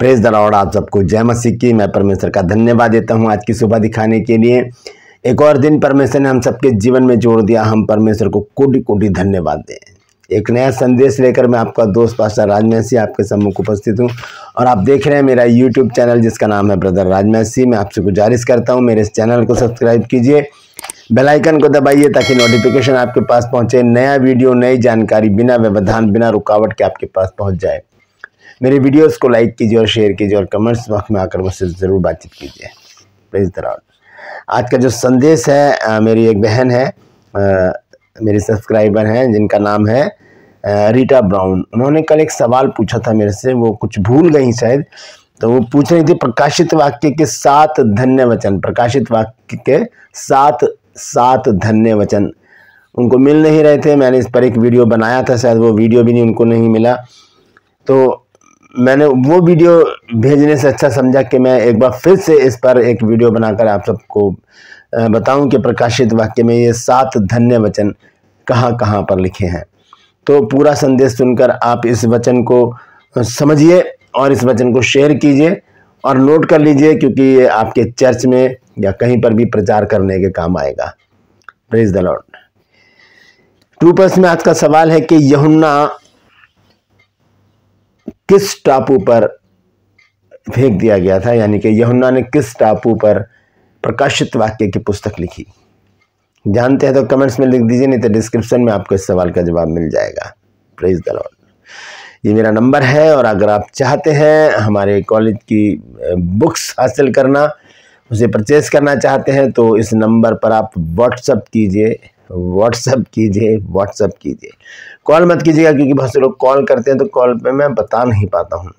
Praise the Lord आप सबको जय मसीह की। मैं परमेश्वर का धन्यवाद देता हूँ आज की सुबह दिखाने के लिए। एक और दिन परमेश्वर ने हम सबके जीवन में जोड़ दिया। हम परमेश्वर को कोटि कोटि धन्यवाद दें। एक नया संदेश लेकर मैं आपका दोस्त पास्टर राजमैसी आपके सम्मुख उपस्थित हूँ। और आप देख रहे हैं मेरा यूट्यूब चैनल, जिसका नाम है ब्रदर राजमैसी मैं आपसे गुजारिश करता हूँ, मेरे इस चैनल को सब्सक्राइब कीजिए। बेल आइकन को दबाइए, ताकि नोटिफिकेशन आपके पास पहुँचे। नया वीडियो, नई जानकारी, बिना व्यवधान, बिना रुकावट के आपके पास पहुँच जाए। मेरे वीडियोस को लाइक कीजिए और शेयर कीजिए और कमेंट्स बॉक्स में आकर मुझसे ज़रूर बातचीत कीजिए। प्लीज़ दराउड आज का जो संदेश है आ, मेरी एक बहन है आ, मेरी सब्सक्राइबर हैं जिनका नाम है आ, रीटा ब्राउन। उन्होंने कल एक सवाल पूछा था मेरे से वो कुछ भूल गई शायद तो वो पूछ रही थी प्रकाशित वाक्य के सात धन्य वचन प्रकाशित वाक्य के सात सात धन्य वचन। उनको मिल नहीं रहे थे मैंने इस पर एक वीडियो बनाया था शायद वो वीडियो भी नहीं उनको नहीं मिला। तो मैंने वो वीडियो भेजने से अच्छा समझा कि मैं एक बार फिर से इस पर एक वीडियो बनाकर आप सबको बताऊँ कि प्रकाशित वाक्य में ये सात धन्य वचन कहाँ कहाँ पर लिखे हैं। तो पूरा संदेश सुनकर आप इस वचन को समझिए और इस वचन को शेयर कीजिए और नोट कर लीजिए क्योंकि ये आपके चर्च में या कहीं पर भी प्रचार करने के काम आएगा। प्रेज द लॉर्ड ट्रूपर्स में आज का सवाल है कि यहुन्ना किस टापू पर फेंक दिया गया था? यानी कि यहुन्ना ने किस टापू पर प्रकाशित वाक्य की पुस्तक लिखी? जानते हैं तो कमेंट्स में लिख दीजिए, नहीं तो डिस्क्रिप्शन में आपको इस सवाल का जवाब मिल जाएगा। प्लीज़ द लॉर्ड ये मेरा नंबर है और अगर आप चाहते हैं हमारे कॉलेज की बुक्स हासिल करना, उसे परचेज करना चाहते हैं तो इस नंबर पर आप व्हाट्सअप कीजिए। व्हाट्सअप कीजिए व्हाट्सअप कीजिए। कॉल मत कीजिएगा क्योंकि बहुत से लोग कॉल करते हैं तो कॉल पे मैं बता नहीं पाता हूँ।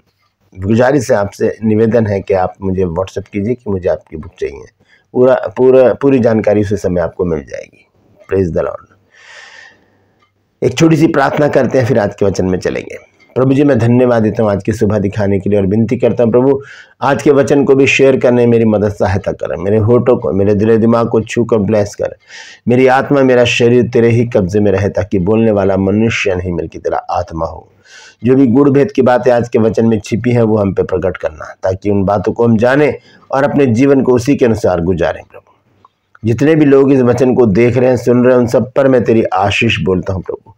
गुजारिश है आपसे, निवेदन है कि आप मुझे व्हाट्सअप कीजिए कि मुझे आपकी बुक चाहिए। पूरा पूरा, पूरी जानकारी उसी समय आपको मिल जाएगी। प्रेज द लॉर्ड एक छोटी सी प्रार्थना करते हैं, फिर आज के वचन में चलेंगे। प्रभु जी, मैं धन्यवाद देता हूँ आज की सुबह दिखाने के लिए और विनती करता हूँ, प्रभु, आज के वचन को भी शेयर करने मेरी मदद सहायता करें, मेरे होठों को, मेरे दिल दिमाग को छू कर ब्लेस कर, मेरी आत्मा, मेरा शरीर तेरे ही कब्जे में रहे ताकि बोलने वाला मनुष्य नहीं मिल तेरा आत्मा हो। जो भी गुड़ भेद की बातें आज के वचन में छिपी हैं, वो हम पे प्रकट करना ताकि उन बातों को हम जाने और अपने जीवन को उसी के अनुसार गुजारें, प्रभु। जितने भी लोग इस वचन को देख रहे हैं, सुन रहे हैं, उन सब पर मैं तेरी आशीष बोलता हूँ प्रभु।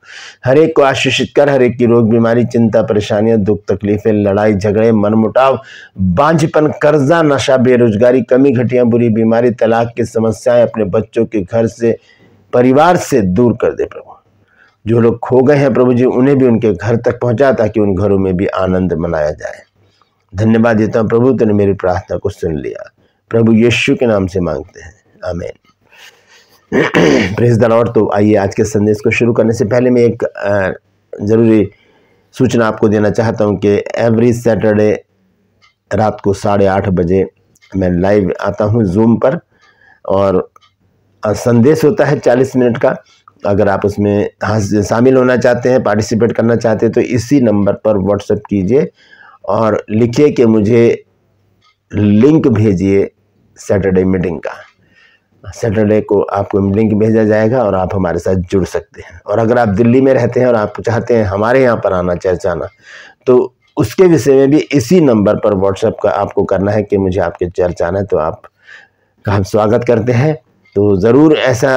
हर एक को आशीषित कर, हर एक की रोग, बीमारी, चिंता, परेशानियाँ, दुख, तकलीफें, लड़ाई, झगड़े, मनमुटाव, बांझपन, कर्जा, नशा, बेरोजगारी, कमी, घटिया, बुरी, बीमारी, तलाक की समस्याएँ अपने बच्चों के घर से, परिवार से दूर कर दे प्रभु। जो लोग खो गए हैं प्रभु जी, उन्हें भी उनके घर तक पहुँचा ताकि उन घरों में भी आनंद मनाया जाए। धन्यवाद देता हूँ प्रभु, तेने मेरी प्रार्थना को सुन लिया। प्रभु यीशु के नाम से मांगते हैं। आमीन। प्रेस द लॉर्ड तो आइए आज के संदेश को शुरू करने से पहले मैं एक ज़रूरी सूचना आपको देना चाहता हूँ कि एवरी सैटरडे रात को साढ़े आठ बजे मैं लाइव आता हूँ जूम पर और संदेश होता है चालीस मिनट का। अगर आप उसमें शामिल होना चाहते हैं पार्टिसिपेट करना चाहते हैं तो इसी नंबर पर व्हाट्सएप कीजिए और लिखिए कि मुझे लिंक भेजिए सैटरडे मीटिंग का। सैटरडे को आपको लिंक भेजा जाएगा और आप हमारे साथ जुड़ सकते हैं। और अगर आप दिल्ली में रहते हैं और आप चाहते हैं हमारे यहाँ पर आना चर्च आना तो उसके विषय में भी इसी नंबर पर व्हाट्सएप का आपको करना है कि मुझे आपके चर्च आना है तो आप का हम स्वागत करते हैं। तो ज़रूर ऐसा,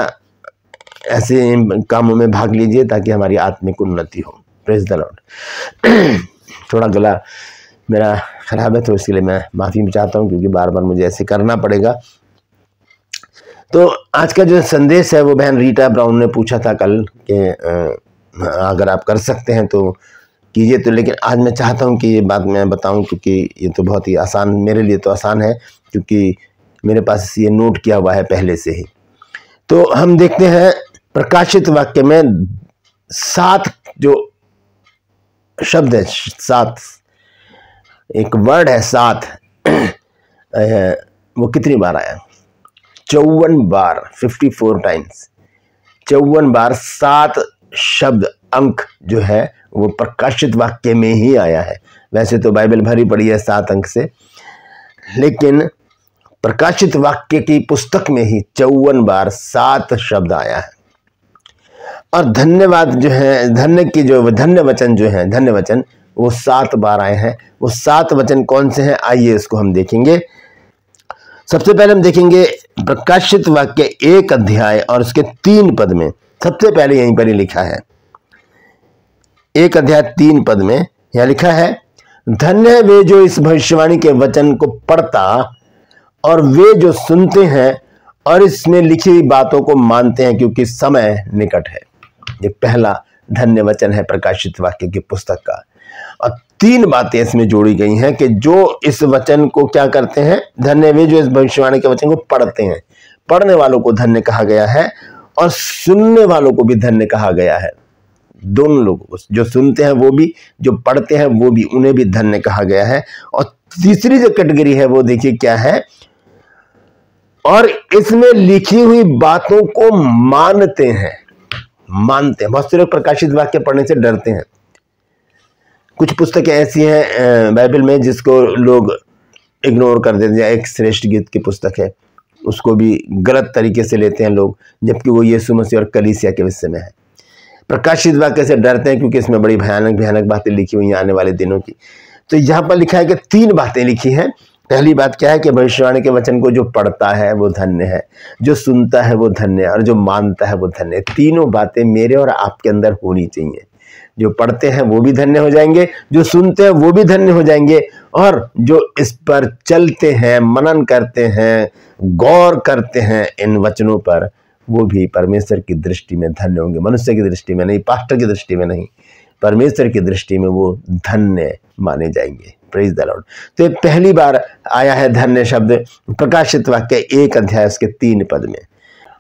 ऐसे कामों में भाग लीजिए ताकि हमारी आत्मिक उन्नति हो। प्रेस द लॉर्ड थोड़ा गला मेरा ख़राब है तो इसके लिए मैं माफ़ी चाहता हूँ, क्योंकि बार बार मुझे ऐसे करना पड़ेगा। तो आज का जो संदेश है, वो बहन रीटा ब्राउन ने पूछा था कल कि अगर आप कर सकते हैं तो कीजिए तो लेकिन आज मैं चाहता हूँ कि ये बात मैं बताऊँ, क्योंकि ये तो बहुत ही आसान, मेरे लिए तो आसान है, क्योंकि मेरे पास ये नोट किया हुआ है पहले से ही। तो हम देखते हैं प्रकाशित वाक्य में सात जो शब्द है, सात, एक वर्ड है सात वो कितनी बार आया? चौवन बार फिफ्टी फोर टाइम्स चौवन बार सात शब्द अंक जो है, वो प्रकाशित वाक्य में ही आया है। वैसे तो बाइबल भरी पड़ी है सात अंक से। लेकिन प्रकाशित वाक्य की पुस्तक में ही चौवन बार सात शब्द आया है। और धन्यवाद जो है, धन्य की जो, धन्य वचन जो है, धन्य वचन, वो सात बार आए हैं। वो सात वचन कौन से हैं? आइए इसको हम देखेंगे। सबसे पहले हम देखेंगे प्रकाशित वाक्य एक अध्याय और उसके तीन पद में, सबसे पहले यहीं पर लिखा है। एक अध्याय तीन पद में यह लिखा है, धन्य है वे जो इस भविष्यवाणी के वचन को पढ़ता और वे जो सुनते हैं और इसमें लिखी हुई बातों को मानते हैं क्योंकि समय निकट है। ये पहला धन्य वचन है प्रकाशित वाक्य की पुस्तक का। तीन बातें इसमें जोड़ी गई हैं कि जो इस वचन को क्या करते हैं, धन्य वे जो इस भविष्यवाणी के वचन को पढ़ते हैं। पढ़ने वालों को धन्य कहा गया है और सुनने वालों को भी धन्य कहा गया है। दोनों लोग जो सुनते हैं वो भी, जो पढ़ते हैं वो भी, उन्हें भी धन्य कहा गया है। और तीसरी जो कैटेगरी है वो देखिए क्या है। और इसमें लिखी हुई बातों को मानते हैं मानते हैं। बहुत से लोग प्रकाशित वाक्य पढ़ने से डरते हैं। कुछ पुस्तकें ऐसी हैं बाइबल में जिसको लोग इग्नोर कर देते हैं एक श्रेष्ठ गीत की पुस्तक है। उसको भी गलत तरीके से लेते हैं लोग, जबकि वो यीशु मसीह और कलीसिया के विषय में है। प्रकाशित वाक्य से डरते हैं, क्योंकि इसमें बड़ी भयानक भयानक बातें लिखी हुई हैं आने वाले दिनों की। तो यहाँ पर लिखा है कि तीन बातें लिखी हैं। पहली बात क्या है कि भविष्यवाणी के वचन को जो पढ़ता है, वो धन्य है। जो सुनता है, वो धन्य है, और जो मानता है, वो धन्य है। तीनों बातें मेरे और आपके अंदर होनी चाहिए। जो पढ़ते हैं वो भी धन्य हो जाएँगे, जो सुनते हैं वो भी धन्य हो जाएँगे, और जो इस पर चलते हैं, मनन करते हैं, गौर करते हैं इन वचनों पर, वो भी परमेश्वर की दृष्टि में धन्य होंगे। मनुष्य की दृष्टि में नहीं, पास्टर की दृष्टि में नहीं, परमेश्वर की दृष्टि में वो धन्य माने जाएँगे। प्रेज द लॉर्ड तो ये पहली बार आया है धन्य शब्द, प्रकाशित वाक्य एक अध्याय उसके तीन पद में।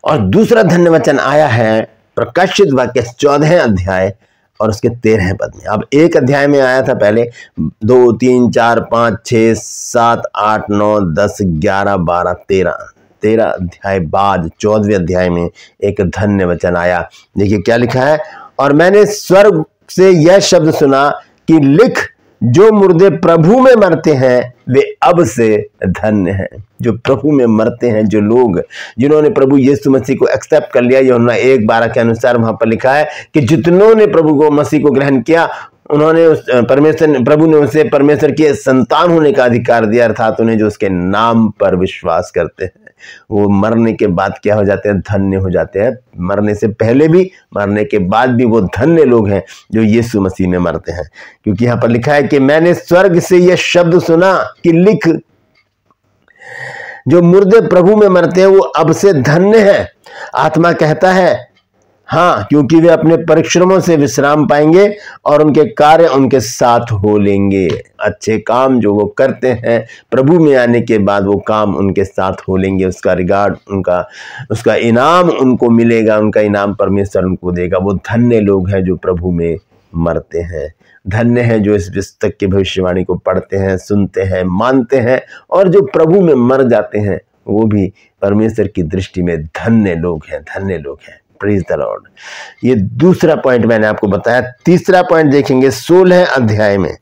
और दूसरा धन्य वचन आया है, प्रकाशित वाक्य चौदह अध्याय और उसके तेरह पद में। अब एक अध्याय में आया था पहले, दो, तीन, चार, पाँच छ सात, आठ, नौ, दस, ग्यारह, बारह, तेरह। तेरह अध्याय बाद, चौदहवें अध्याय में एक धन्य वचन आया। देखिए क्या लिखा है? और मैंने स्वर्ग से यह शब्द सुना कि लिख, जो मुर्दे प्रभु में मरते हैं वे अब से धन्य हैं, जो प्रभु में मरते हैं, जो लोग, जिन्होंने प्रभु यीशु मसीह को एक्सेप्ट कर लिया यौना एक बारह के अनुसार वहाँ पर लिखा है कि जितनों ने प्रभु को, मसीह को ग्रहण किया, उन्होंने उस परमेश्वर प्रभु ने उसे परमेश्वर के संतान होने का अधिकार दिया, अर्थात उन्हें जो उसके नाम पर विश्वास करते हैं। वो मरने के बाद क्या हो जाते हैं? धन्य हो जाते हैं। मरने से पहले भी, मरने के बाद भी वो धन्य लोग हैं जो यीशु मसीह में मरते हैं। क्योंकि यहाँ पर लिखा है कि मैंने स्वर्ग से यह शब्द सुना कि लिख, जो मुर्दे प्रभु में मरते हैं, वो अब से धन्य है। आत्मा कहता है हाँ क्योंकि वे अपने परिश्रमों से विश्राम पाएँगे और उनके कार्य उनके साथ हो लेंगे। अच्छे काम जो वो करते हैं, प्रभु में आने के बाद वो काम उनके साथ हो लेंगे। उसका रिगार्ड, उनका, उसका इनाम उनको मिलेगा, उनका इनाम परमेश्वर उनको देगा। वो धन्य लोग हैं जो प्रभु में मरते हैं। धन्य है जो इस पुस्तक की भविष्यवाणी को पढ़ते हैं, सुनते हैं, मानते हैं और जो प्रभु में मर जाते हैं, वो भी परमेश्वर की दृष्टि में धन्य लोग हैं, धन्य लोग हैं। प्रीज द लॉर्ड ये दूसरा पॉइंट मैंने आपको बताया, तीसरा पॉइंट देखेंगे सोलह अध्याय में।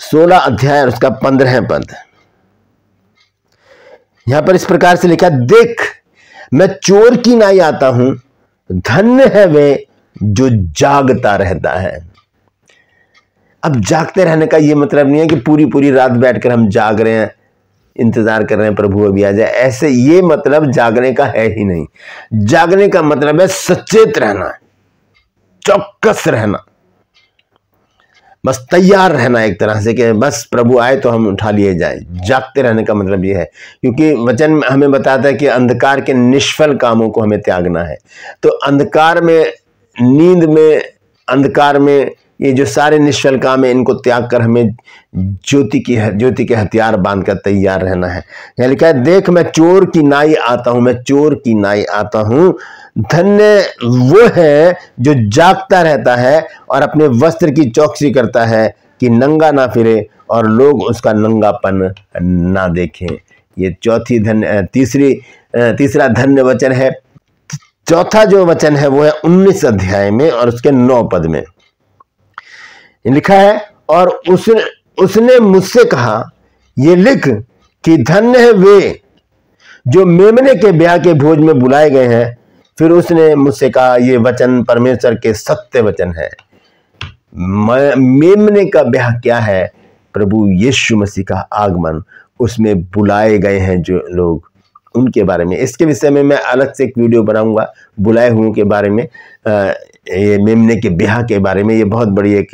सोलह अध्याय और उसका पंद्रह पद। यहाँ पर इस प्रकार से लिखा, देख, मैं चोर की नाई आता हूँ, धन्य है वे जो जागता रहता है। अब जागते रहने का यह मतलब नहीं है कि पूरी पूरी रात बैठकर हम जाग रहे हैं। इंतज़ार कर रहे हैं, प्रभु अभी आ जाए। ऐसे ये मतलब जागने का है ही नहीं। जागने का मतलब है सचेत रहना चौकस रहना। बस तैयार रहना एक तरह से कि बस प्रभु आए तो हम उठा लिए जाए। जागते रहने का मतलब ये है। क्योंकि वचन हमें बताता है कि अंधकार के निष्फल कामों को हमें त्यागना है। तो अंधकार में, नींद में, अंधकार में ये जो सारे निश्चल काम है, इनको त्याग कर हमें ज्योति की ज्योति के हथियार बाँध कर तैयार रहना है। यह लिखा है, देख मैं चोर की नाई आता हूँ, मैं चोर की नाई आता हूँ। धन्य वो है जो जागता रहता है और अपने वस्त्र की चौकसी करता है कि नंगा ना फिरे और लोग उसका नंगापन ना देखें। ये चौथी धन्य तीसरी तीसरा धन्य वचन है। चौथा जो वचन है, वो है उन्नीस अध्याय में और उसके नौ पद में। लिखा है और उसने उसने मुझसे कहा, ये लिख कि धन्य है वे जो मेमने के ब्याह के भोज में बुलाए गए हैं। फिर उसने मुझसे कहा, ये वचन परमेश्वर के सत्य वचन है। मेमने का ब्याह क्या है? प्रभु यीशु मसीह का आगमन उसमें बुलाए गए हैं जो लोग। उनके बारे में, इसके विषय में मैं अलग से एक वीडियो बनाऊँगा, बुलाए हुओं के बारे में। ये मेमने के ब्याह के बारे में ये बहुत बड़ी एक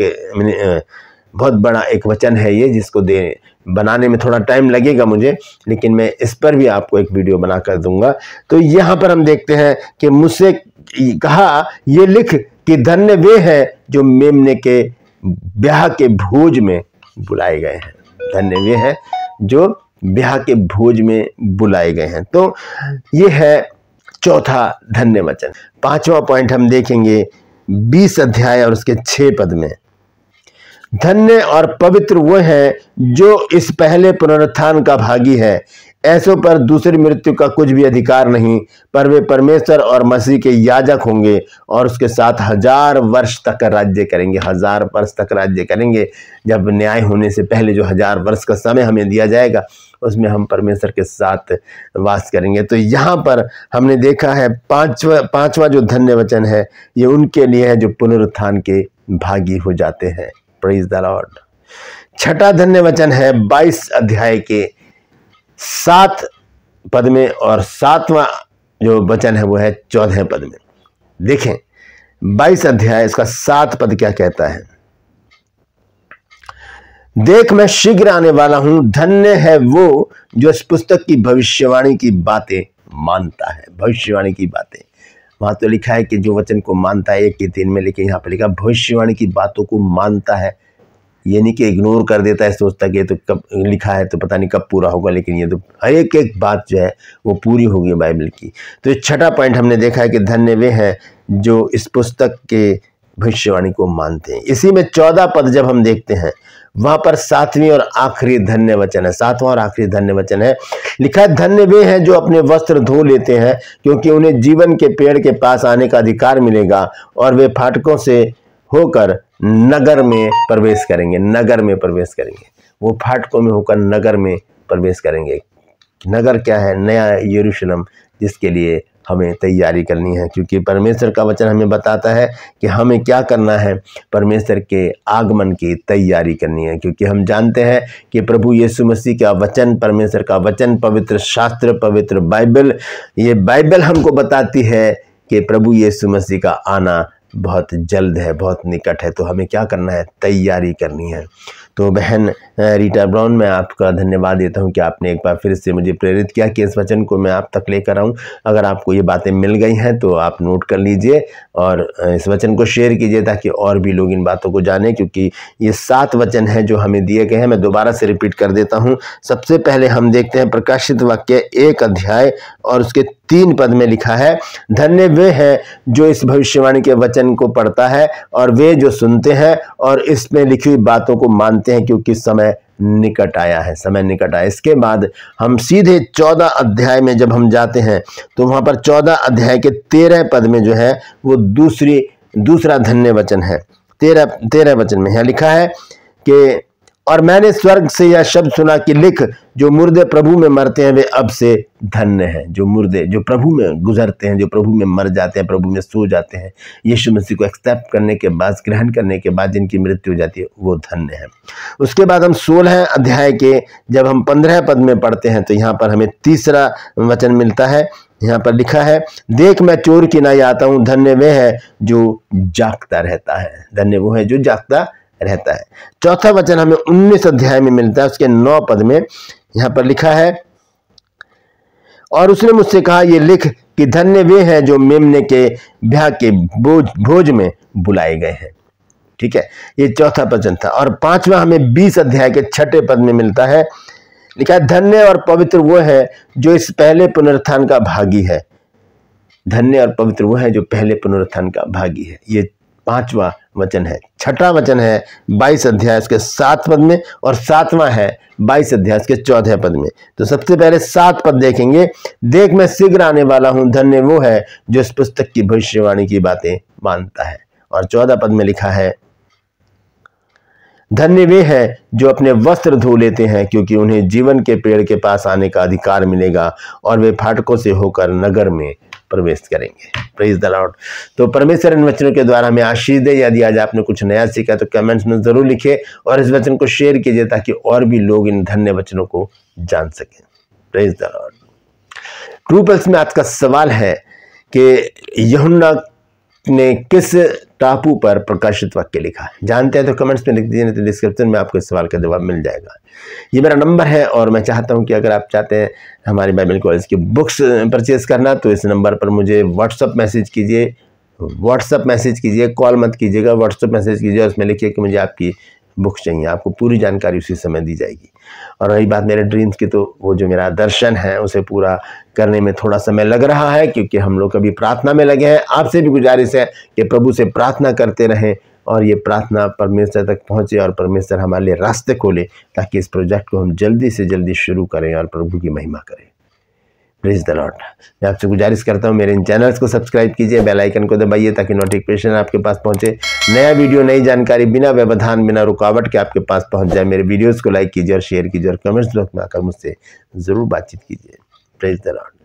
बहुत बड़ा एक वचन है ये जिसको दे, बनाने में थोड़ा टाइम लगेगा मुझे, लेकिन मैं इस पर भी आपको एक वीडियो बना कर दूँगा। तो यहाँ पर हम देखते हैं कि मुझसे कहा, ये लिख कि धन्य वे हैं जो मेमने के ब्याह के भोज में बुलाए गए हैं। धन्य वे हैं जो ब्याह के भोज में बुलाए गए हैं। तो ये है चौथा धन्य वचन। पांचवा पॉइंट हम देखेंगे बीस अध्याय और उसके छह पद में। धन्य और पवित्र वह है जो इस पहले पुनरुत्थान का भागी है। ऐसों पर दूसरी मृत्यु का कुछ भी अधिकार नहीं, पर वे परमेश्वर और मसीह के याजक होंगे और उसके साथ हज़ार वर्ष तक राज्य करेंगे, हज़ार वर्ष तक राज्य करेंगे। जब न्याय होने से पहले जो हज़ार वर्ष का समय हमें दिया जाएगा उसमें हम परमेश्वर के साथ वास करेंगे। तो यहाँ पर हमने देखा है पांचवा पांचवा जो धन्य वचन है, ये उनके लिए है जो पुनरुत्थान के भागी हो जाते हैं। प्रेज द लॉर्ड छठा धन्य वचन है बाईस अध्याय के सात पद में और सातवां जो वचन है वो है चौदह पद में। देखें, बाईस अध्याय, इसका सात पद क्या कहता है? देख मैं शीघ्र आने वाला हूँ। धन्य है वो जो इस पुस्तक की भविष्यवाणी की बातें मानता है। भविष्यवाणी की बातें। वहाँ तो लिखा है कि जो वचन को मानता है, एक के तीन में लेकिन यहाँ पर लिखा, भविष्यवाणी की बातों को मानता है। ये नहीं कि इग्नोर कर देता है, सोचता कि ये तो कब लिखा है तो पता नहीं कब पूरा होगा, लेकिन ये तो एक एक बात जो है, वो पूरी होगी बाइबल की। तो ये छठा पॉइंट हमने देखा है कि धन्य वे हैं जो इस पुस्तक के भविष्यवाणी को मानते हैं। इसी में चौदह पद जब हम देखते हैं वहाँ पर सातवीं और आखिरी धन्य वचन है। सातवां और आखिरी धन्य वचन है। लिखा धन्य वे हैं जो अपने वस्त्र धो लेते हैं, क्योंकि उन्हें जीवन के पेड़ के पास आने का अधिकार मिलेगा और वे फाटकों से होकर नगर में प्रवेश करेंगे, नगर में प्रवेश करेंगे। वो फाटकों में होकर नगर में प्रवेश करेंगे। नगर क्या है? नया यरूशलेम, जिसके लिए हमें तैयारी करनी है। क्योंकि परमेश्वर का वचन हमें बताता है कि हमें क्या करना है, परमेश्वर के आगमन की तैयारी करनी है। क्योंकि हम जानते हैं कि प्रभु यीशु मसीह का वचन, परमेश्वर का वचन, पवित्र शास्त्र, पवित्र बाइबल, ये बाइबल हमको बताती है कि प्रभु यीशु मसीह का आना बहुत जल्द है, बहुत निकट है। तो हमें क्या करना है? तैयारी करनी है। तो बहन रीटा ब्राउन, मैं आपका धन्यवाद देता हूँ कि आपने एक बार फिर से मुझे प्रेरित किया कि इस वचन को मैं आप तक लेकर आऊँ। अगर आपको ये बातें मिल गई हैं तो आप नोट कर लीजिए और इस वचन को शेयर कीजिए ताकि और भी लोग इन बातों को जाने, क्योंकि ये सात वचन हैं जो हमें दिए गए हैं। मैं दोबारा से रिपीट कर देता हूँ। सबसे पहले हम देखते हैं प्रकाशित वाक्य एक अध्याय और उसके तीन पद में लिखा है, धन्य वे हैं जो इस भविष्यवाणी के वचन को पढ़ता है और वे जो सुनते हैं और इसमें लिखी हुई बातों को मानते हैं क्योंकि समय निकट आया है, समय निकट आया। इसके बाद हम सीधे चौदह अध्याय में जब हम जाते हैं तो वहाँ पर चौदह अध्याय के तेरह पद में जो है, वो दूसरी, दूसरा धन्य वचन है। तेरह तेरह वचन में यहाँ लिखा है कि और मैंने स्वर्ग से यह शब्द सुना कि लिख, जो मुर्दे प्रभु में मरते हैं, वे अब से धन्य हैं। जो मुर्दे, जो प्रभु में गुजरते हैं, जो प्रभु में मर जाते हैं, प्रभु में सो जाते हैं, यीशु मसीह को एक्सेप्ट करने के बाद, ग्रहण करने के बाद जिनकी मृत्यु हो जाती है, वो धन्य है। उसके बाद हम सोलह अध्याय के, जब हम पंद्रह पद में पढ़ते हैं तो यहाँ पर हमें तीसरा वचन मिलता है। यहाँ पर लिखा है, देख मैं चोर की नाई आता हूँ, धन्य वे है जो जागता रहता है। धन्य वो है जो जागता रहता है। चौथा वचन हमें उन्नीस अध्याय में मिलता है, उसके नौ पद में यहाँ पर लिखा है, और उसने मुझसे कहा, ये लिख कि धन्य वे हैं जो मेमने के ब्याह के बोझ, भोज में बुलाए गए हैं। ठीक है, ये चौथा वचन था। और पांचवा हमें बीस अध्याय के छठे पद में मिलता है, लिखा है, धन्य और पवित्र वो है जो इस पहले पुनरुत्थान का भागी है। धन्य और पवित्र वो है जो पहले पुनरुत्थान का भागी है। ये पांचवा वचन है। छठा वचन है बाईस अध्याय के सात पद में और सातवां है बाईस अध्याय के चौदह पद में। तो सबसे पहले सात पद देखेंगे। देख मैं शीघ्र आने वाला हूँ, धन्य वो है जो इस पुस्तक की भविष्यवाणी की बातें मानता है। और चौदह पद में लिखा है, धन्य वे हैं जो अपने वस्त्र धो लेते हैं, क्योंकि उन्हें जीवन के पेड़ के पास आने का अधिकार मिलेगा और वे फाटकों से होकर नगर में प्रवेश करेंगे। प्रेज द लॉर्ड तो परमेश्वर इन वचनों के द्वारा हमें आशीष दे, यदि आज आपने कुछ नया सीखा तो कमेंट्स में ज़रूर लिखे और इस वचन को शेयर कीजिए ताकि और भी लोग इन धन्य वचनों को जान सकें। प्रेज द लॉर्ड ट्रूपल्स में आज का सवाल है कि यहुन्ना ने किस टापू पर प्रकाशित वाक्य लिखा जानते हैं तो कमेंट्स में लिख दीजिए, नहीं तो डिस्क्रिप्शन में आपको इस सवाल का जवाब मिल जाएगा। ये मेरा नंबर है और मैं चाहता हूँ कि अगर आप चाहते हैं हमारी बाइबल कॉलेज की बुक्स परचेज़ करना तो इस नंबर पर मुझे व्हाट्सअप मैसेज कीजिए। व्हाट्सअप मैसेज कीजिए कॉल मत कीजिएगा व्हाट्सअप मैसेज कीजिए, उसमें लिखिए कि मुझे आपकी बुक्स चाहिए, आपको पूरी जानकारी उसी समय दी जाएगी। और रही बात मेरे ड्रीम्स की तो वो जो मेरा दर्शन है, उसे पूरा करने में थोड़ा समय लग रहा है, क्योंकि हम लोग अभी प्रार्थना में लगे हैं। आपसे भी गुजारिश है कि प्रभु से प्रार्थना करते रहें और ये प्रार्थना परमेश्वर तक पहुँचे और परमेश्वर हमारे लिए रास्ते खोले, ताकि इस प्रोजेक्ट को हम जल्दी से जल्दी शुरू करें और प्रभु की महिमा करें। प्लीज़ द लॉट मैं आपसे गुजारिश करता हूँ, मेरे इन चैनल्स को सब्सक्राइब कीजिए बेल आइकन को दबाइए ताकि नोटिफिकेशन आपके पास पहुँचे। नया वीडियो नई जानकारी बिना व्यवधान, बिना रुकावट के आपके पास पहुँच जाए। मेरे वीडियोस को लाइक कीजिए और शेयर कीजिए और कमेंट्स बॉक्स में आकर मुझसे ज़रूर बातचीत कीजिए। प्लीज़ द लॉट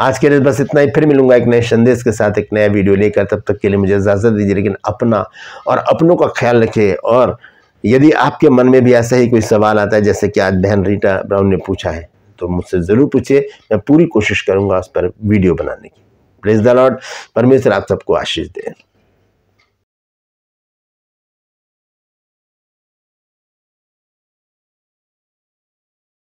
आज के लिए बस इतना ही। फिर मिलूँगा एक नए संदेश के साथ, एक नया वीडियो लेकर। तब तक के लिए मुझे इजाज़त दीजिए, लेकिन अपना और अपनों का ख्याल रखें और यदि आपके मन में भी ऐसा ही कोई सवाल आता है, जैसे कि आज बहन रीटा ब्राउन ने पूछा है तो मुझसे ज़रूर पूछिए। मैं पूरी कोशिश करूँगा उस पर वीडियो बनाने की। प्लीज़ द लॉर्ड परमेश्वर आप सबको आशीष दें।